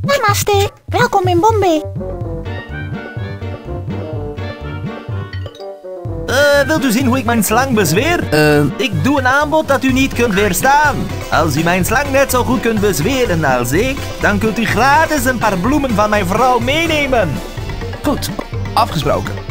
Namaste, welkom in Bombay. Eh, wilt u zien hoe ik mijn slang bezweer? Eh, Ik doe een aanbod dat u niet kunt weerstaan. Als u mijn slang net zo goed kunt bezweren als ik, dan kunt u gratis een paar bloemen van mijn vrouw meenemen. goed. Afgesproken.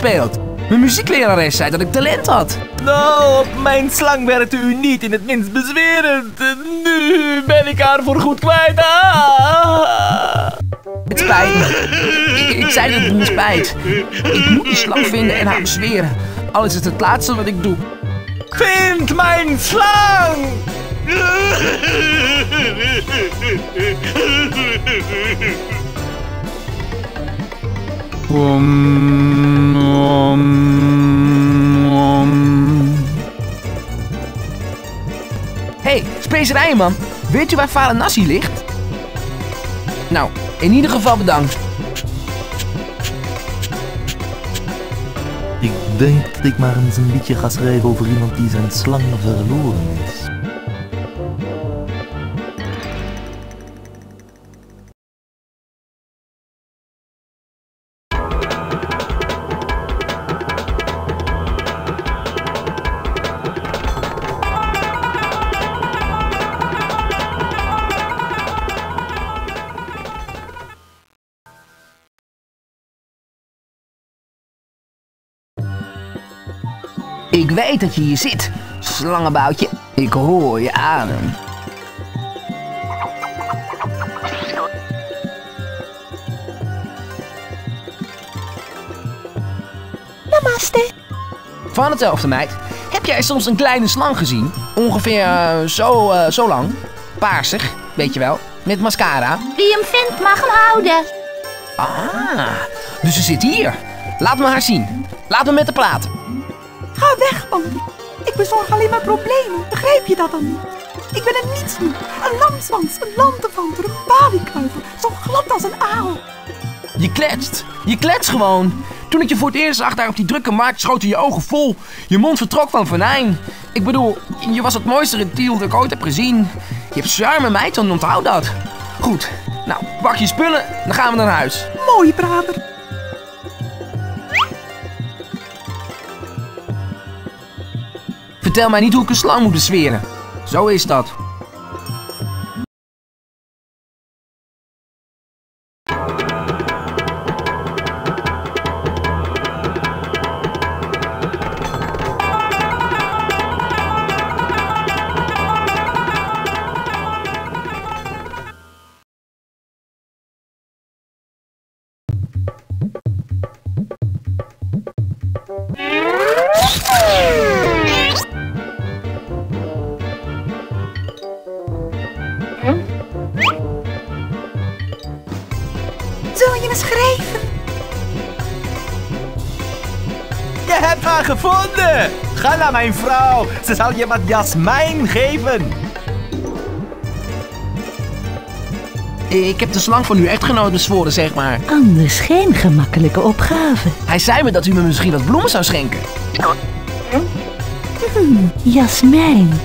Gespeeld. Mijn muzieklerares zei dat ik talent had. Nou, op mijn slang werkte u niet in het minst bezwerend. Nu ben ik haar voor goed kwijt. Ah. Het spijt me. Ik, ik zei dat het me spijt. Ik moet die slang vinden en haar bezweren. Al is het het laatste wat ik doe. Vind mijn slang! Om, om, om. Hé, hey, specerijenman. Weet u waar Varanasi ligt? Nou, in ieder geval bedankt. Ik denk dat ik maar eens een liedje ga schrijven over iemand die zijn slang verloren is. Ik weet dat je hier zit, slangenboutje. Ik hoor je adem. Namaste. Van hetzelfde meid. Heb jij soms een kleine slang gezien? Ongeveer eh, zo, eh, zo lang. Paarsig, weet je wel. Met mascara. Wie hem vindt mag hem houden. Ah, dus ze zit hier. Laat me haar zien. Laat me met haar praten. Ga weg, Bambi. Ik bezorg alleen maar problemen. Begrijp je dat dan niet? Ik ben een nietsnoe, een lamswans, een lanterfanter, een baliekruiver, zo glad als een aal. Je kletst. Je kletst gewoon. Toen ik je voor het eerst zag daar op die drukke markt, schoten je ogen vol. Je mond vertrok van venijn. Ik bedoel, je was het mooiste reptiel dat ik ooit heb gezien. Je hebt charme, meid, dan onthoud dat. Goed, nou, pak je spullen, dan gaan we naar huis. Mooi, brader. Vertel mij niet hoe ik een slang moet bezweren. Zo is dat. Gevonden! Ga naar mijn vrouw, ze zal je wat jasmijn geven. Ik heb de slang van uw echtgenoot bezworen, zeg maar. Anders geen gemakkelijke opgave. Hij zei me dat u me misschien wat bloemen zou schenken. Jasmijn.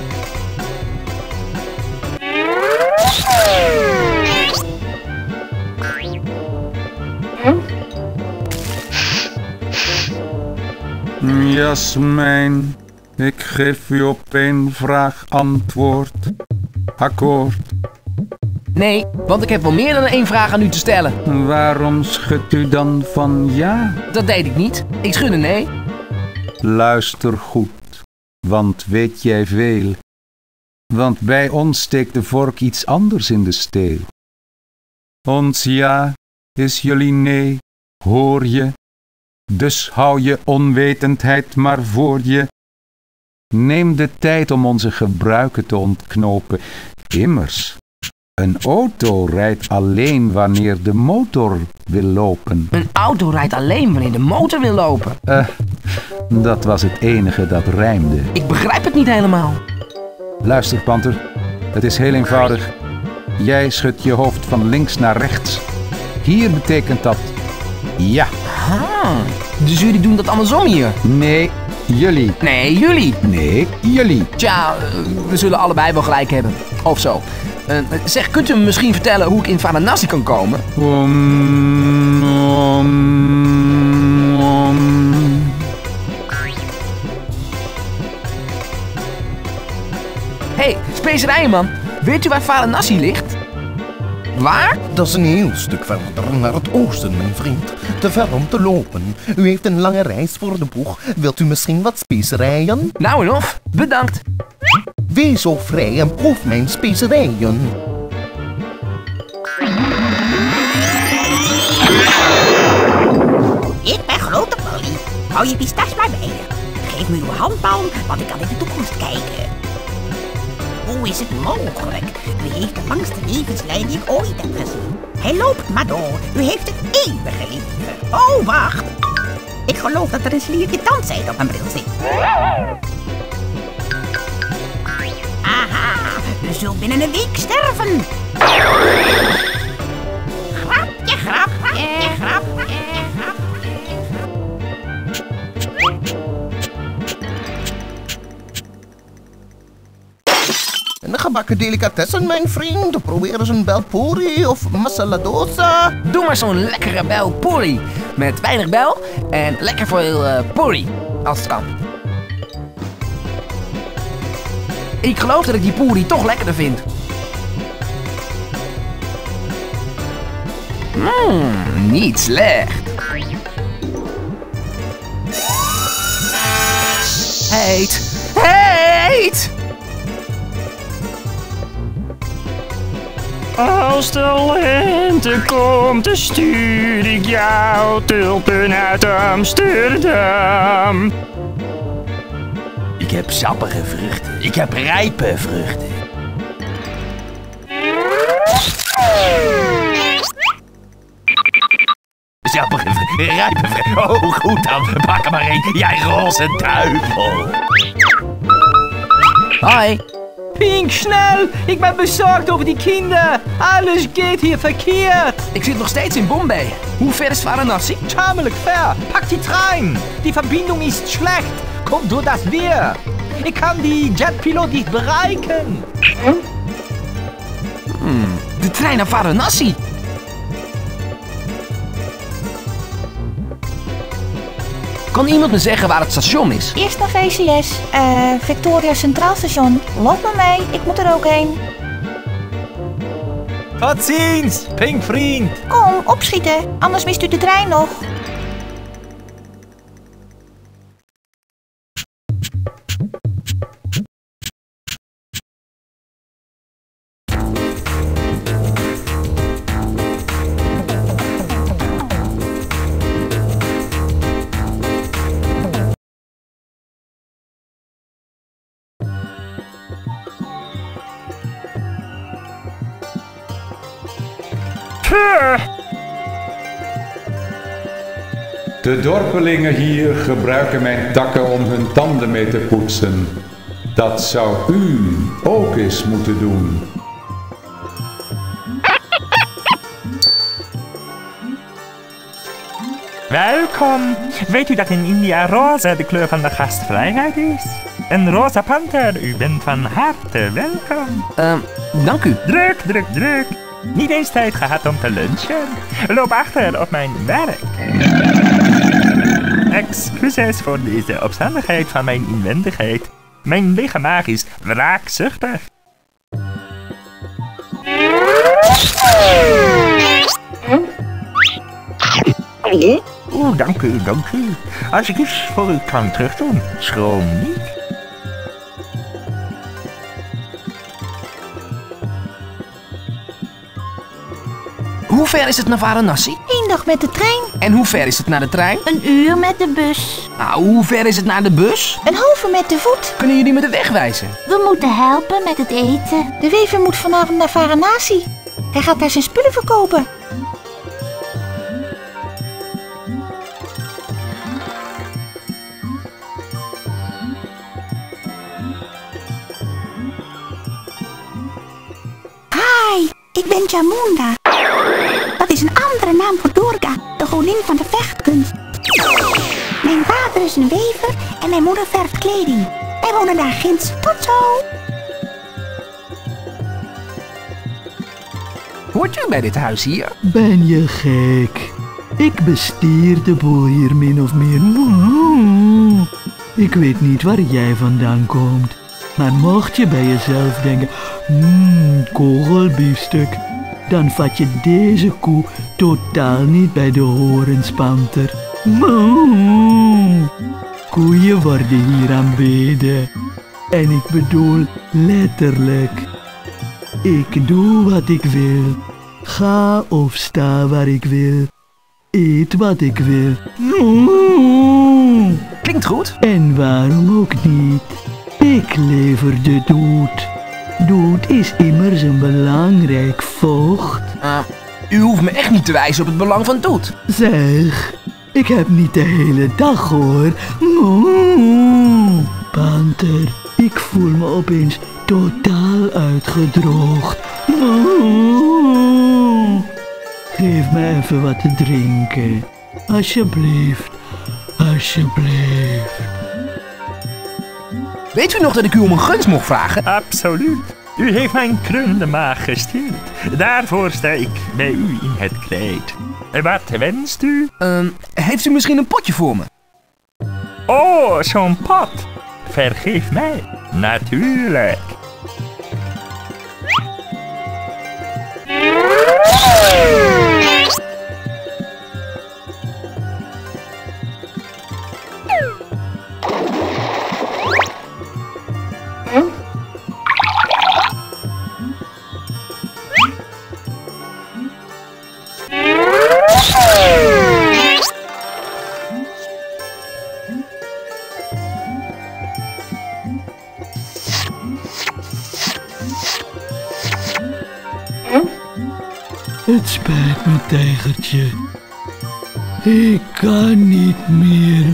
Jasmijn, ik geef u op één vraag antwoord. Akkoord. Nee, want ik heb wel meer dan één vraag aan u te stellen. Waarom schudt u dan van ja? Dat deed ik niet. Ik schudde nee. Luister goed, want weet jij veel? Want bij ons steekt de vork iets anders in de steel. Ons ja is jullie nee, hoor je? Dus hou je onwetendheid maar voor je. Neem de tijd om onze gebruiken te ontknopen. Immers, Een auto rijdt alleen wanneer de motor wil lopen. Een auto rijdt alleen wanneer de motor wil lopen. Eh, dat was het enige dat rijmde. Ik begrijp het niet helemaal. Luister, Panter. Het is heel eenvoudig. Jij schudt je hoofd van links naar rechts. Hier betekent dat ja. Ah, dus jullie doen dat andersom hier? Nee, jullie. Nee, jullie. Nee, jullie. Tja, eh, we zullen allebei wel gelijk hebben. Of zo. Eh, zeg, kunt u me misschien vertellen hoe ik in Varanasi kan komen? Om, om, om. Hé, hey, specerijenman. Weet u waar Varanasi ligt? Waar? Dat is een heel stuk verder naar het oosten, mijn vriend. Te ver om te lopen. U heeft een lange reis voor de boeg. Wilt u misschien wat specerijen? Nou en of, bedankt. Wees zo vrij en proef mijn specerijen. Ik ben grote Polly. Hou je pistache maar bij je. Geef me uw handbal, want ik kan in de toekomst kijken. Hoe is het mogelijk? U heeft de langste levenslijn die ik ooit heb gezien. Hij loopt maar door. U heeft het eeuwige leven. Oh, wacht. Ik geloof dat er een sliertje tandzijd op mijn bril zit. Aha, u zult binnen een week sterven. Een gebakken delicatessen, mijn vriend. Probeer eens een belpuri of masala dosa. Doe maar zo'n lekkere bel puri. Met weinig bel en lekker veel eh puri. Als het kan. Ik geloof dat ik die puri toch lekkerder vind. Mmm, niet slecht. Heet. Heet! Als de lente komt, dan stuur ik jou tulpen uit Amsterdam. Ik heb sappige vruchten. Ik heb rijpe vruchten. Sappige vruchten, rijpe vruchten. Oh, goed dan. Pak er maar één. Jij roze duivel. Hoi. Pink, snel! Ik ben bezorgd over die kinderen. Alles geht hier verkeerd. Ik zit nog steeds in Bombay. Hoe ver is Varanasi? Tamelijk ver. Pak die trein. Die Verbindung ist schlecht. Kommt door das Wehr. Ik kan die jetpiloot niet bereiken. De trein naar Varanasi. Kan iemand me zeggen waar het station is? Eerst naar VCS, eh Victoria Centraal Station. Loop maar mee, ik moet er ook heen. Tot ziens, Pink vriend. Kom, opschieten, anders mist u de trein nog. De dorpelingen hier gebruiken mijn takken om hun tanden mee te poetsen. Dat zou u ook eens moeten doen. Welkom. Weet u dat in India roze de kleur van de gastvrijheid is? Een roze panter, u bent van harte welkom. Ehm, dank u. Druk, druk, druk. Niet eens tijd gehad om te lunchen. Loop achter op mijn werk. Excuses voor deze opstandigheid van mijn inwendigheid. Mijn maag is wraakzuchtig. Oeh, dank u, dank u. Als ik iets voor u kan terugdoen, schroom niet. Hoe ver is het naar Varanasi? Eén dag met de trein. En hoe ver is het naar de trein? Een uur met de bus. Nou, hoe ver is het naar de bus? Een halve met de voet. Kunnen jullie me de weg wijzen? We moeten helpen met het eten. De wever moet vanavond naar Varanasi. Hij gaat daar zijn spullen verkopen. Hi, ik ben Jamunda. Dat is een andere naam voor Durga, de godin van de vechtkunst. Mijn vader is een wever en mijn moeder verft kleding. Wij wonen daar ginds. Tot zo. Hoort u bij dit huis hier? Ben je gek? Ik bestier de boel hier min of meer. Ik weet niet waar jij vandaan komt. Maar mocht je bij jezelf denken, mmm, kogelbiefstuk, dan vat je deze koe totaal niet bij de horenspanter. Moo. Koeien worden hier aanbeden. En ik bedoel letterlijk. Ik doe wat ik wil. Ga of sta waar ik wil. Eet wat ik wil. Moo. Klinkt goed. En waarom ook niet? Ik lever de dood. Dood is immers een belangrijk vocht. Uh, u hoeft me echt niet te wijzen op het belang van doet. Zeg, ik heb niet de hele dag hoor. Panter, ik voel me opeens totaal uitgedroogd. Geef me even wat te drinken. Alsjeblieft, alsjeblieft. Weet u nog dat ik u om een gunst mocht vragen? Absoluut. U heeft mijn krullende maag gestild. Daarvoor sta ik bij u in het kleed. Wat wenst u? Uh, heeft u misschien een potje voor me? Oh, zo'n pot. Vergeef mij. Natuurlijk. Het spijt me, tijgertje. Ik kan niet meer.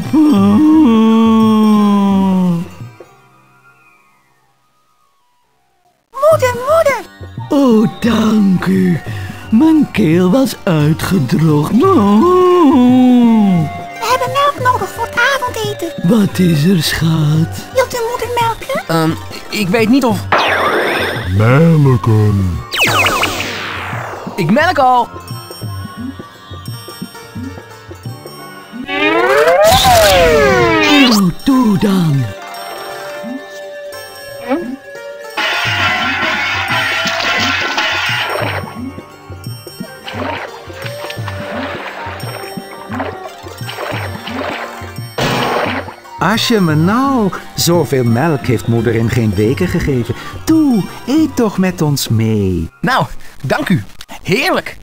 Moeder, moeder. Oh, dank u. Mijn keel was uitgedroogd. We hebben melk nodig voor het avondeten. Wat is er, schat? Wilt u moeder melken? Um, ik weet niet of... Melken. Ik melk al. Nou, doe dan. Als je me nou, zoveel melk heeft moeder in geen weken gegeven. Toe, eet toch met ons mee. Nou, dank u. Heerlijk.